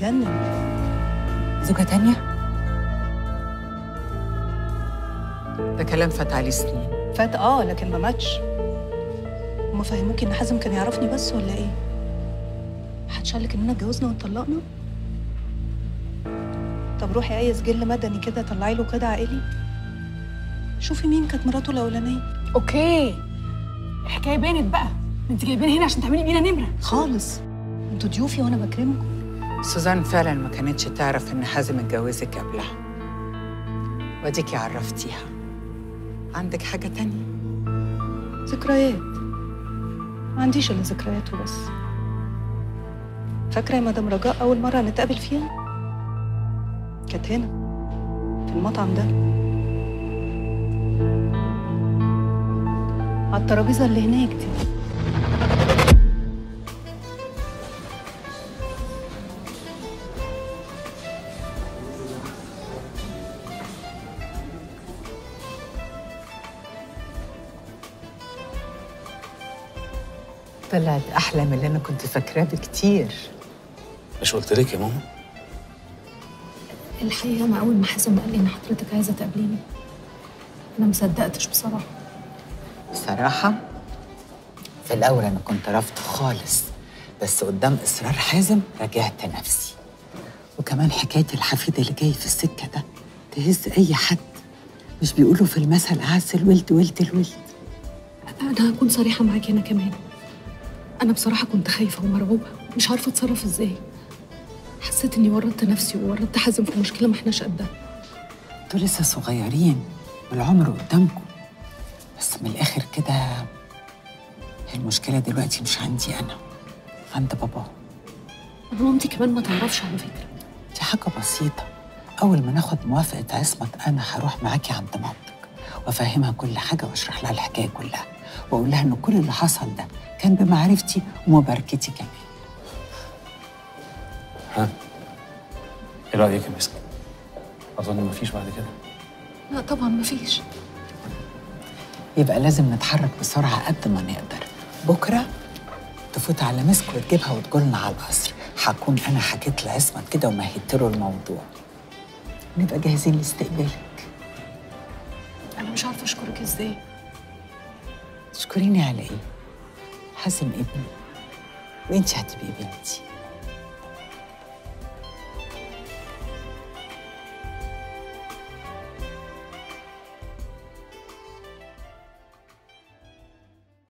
جنن زوجة تانية؟ ده كلام فات عليه سنين. فات آه لكن ما ماتش. هما فهموكي إن حازم كان يعرفني بس ولا إيه؟ محدش قالك إننا اتجوزنا واتطلقنا؟ طب روحي اي سجل مدني كده طلعي له كده عائلي. شوفي مين كانت مراته الأولانية. okay. الحكاية بانت بقى. انت جايبين هنا عشان تعملي بينا نمرة. خالص. أنتوا ضيوفي وأنا بكرمكم. سوزان فعلا ما كانتش تعرف إن حازم اتجوزك قبلها. واديكي عرفتيها. عندك حاجة تانية؟ ذكريات. ما عنديش إلا ذكريات وبس. فاكرة يا مدام رجاء أول مرة نتقابل فيها؟ كانت هنا في المطعم ده. على الترابيزة اللي هناك دي. طلعت أحلى من اللي أنا كنت فاكراه بكتير. مش قلت لك يا ماما؟ الحقيقة أنا أول ما حازم قال لي إن حضرتك عايزة تقابليني أنا مصدقتش بصراحة. صراحة في الأول أنا كنت رافضة خالص بس قدام إصرار حازم رجعت نفسي. وكمان حكاية الحفيد اللي جاي في السكة ده تهز أي حد. مش بيقولوا في المثل أعز الولد ولد الولد. أنا هكون صريحة معاكي أنا كمان. أنا بصراحة كنت خايفة ومرعوبة مش عارفة أتصرف إزاي. حسيت إني ورطت نفسي وورطت حازم في مشكلة ما إحناش قدها. أنتوا لسه صغيرين والعمر قدامكم. بس من الآخر كده المشكلة دلوقتي مش عندي أنا عند بابا. مامتي كمان ما تعرفش على فكرة. دي حاجة بسيطة. أول ما ناخد موافقة عصمت أنا هروح معاكي عند مامتك وأفهمها كل حاجة وأشرح لها الحكاية كلها. وأقول لها إن كل اللي حصل ده كان بمعرفتي ومباركتي كمان ها إيه رأيك يا مسك؟ أظن مفيش بعد كده. لا طبعا مفيش يبقى لازم نتحرك بسرعة قد ما نقدر. بكرة تفوت على مسك وتجيبها وتقولنا على القصر. هكون أنا حكيت لعصمت كده ومهدت له الموضوع. نبقى جاهزين لاستقبالك. أنا مش عارفة أشكرك إزاي. تشكريني على إيه؟ حازم ابني وأنت هتبقي بنتي